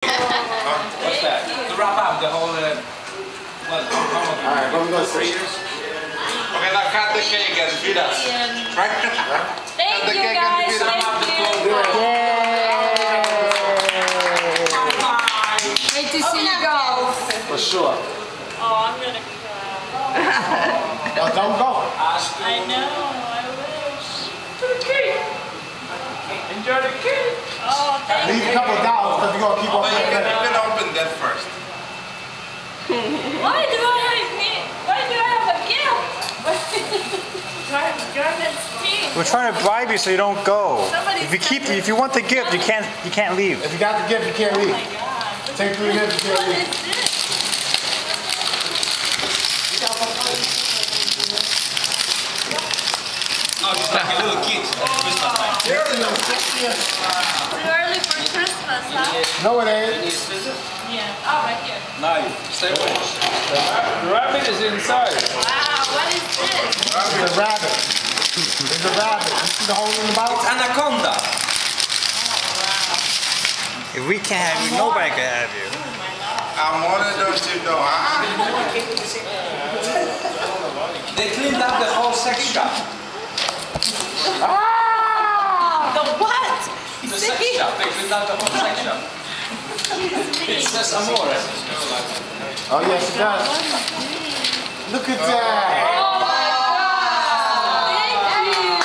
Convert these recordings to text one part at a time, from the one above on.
What's that? To wrap up the whole, uh, well, how how long? All right, what we gonna Three years? Okay, now cut the cake and feed us. Right? Thank you cake and guys, the thank you. Great to see you go. For sure. Oh, I'm gonna cry. Oh, don't go. I know, I wish. Enjoy the cake. Oh, thank Leave a couple of dollars because we're gonna keep on But you playing. can, you later. can open that first. Why do I have me? Why do I have a gift? German's team. We're trying to bribe you so you don't go. Somebody If you keep, said if you want the gift, you can't, you can't leave. If you got the gift, you can't leave. Oh my god. Take three minutes, you can't leave. Oh, just like a little kid at Christmas time. Too early for Christmas, huh? No, it ain't. Yeah. Oh, right here. No, stay away. The rabbit is inside. Wow, what is this? It's a rabbit. It's a rabbit. You see the hole in the bottom? Anaconda. If we can't have you, nobody can have you. I'm one don't you know, huh? They cleaned up the whole sex shop. Ah! The what? The sex shop. They cleaned up the whole sex shop. It says amore. Oh, yes, it does. Look at that. Oh my god! Thank you!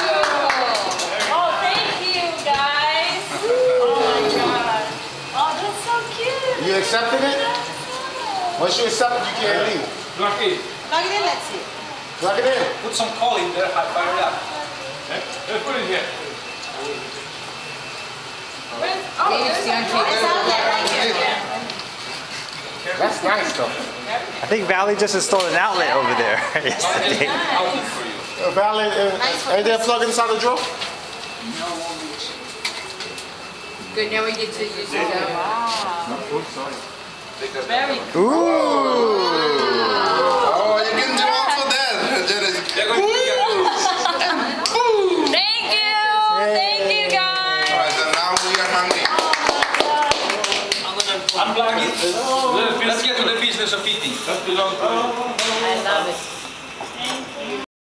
Oh, thank you, guys! Oh my god! Oh, that's so cute! You accepted it? Once you accept it, you can't leave. Plug it in. Plug it in, let's see. Plug it in. Put some coal in there, hi- fire it up. Let's put it here. Where's, oh, there's a out right here. That's nice, though. I think Valley just installed an outlet over there yesterday. Outlet for. Uh, Valley, uh, ain't there a plug inside the drawer? Good, now we get to use it. Very cool. Oh, Ooh. Oh, you can do also that. That is- They're going to get Thank you! Thank you, guys! Alright, so now we are hungry. Unplug it. Let's get to the business of eating. That belongs to I love it.